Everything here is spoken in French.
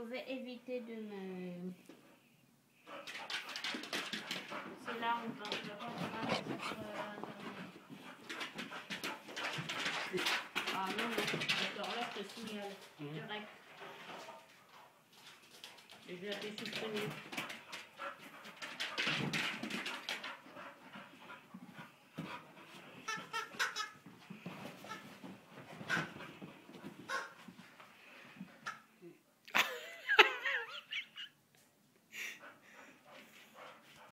vais éviter de me... C'est là où on va, euh, Ah non, non, d'accord, là je te signale, mmh. direct. Et je vais appeler supprimer.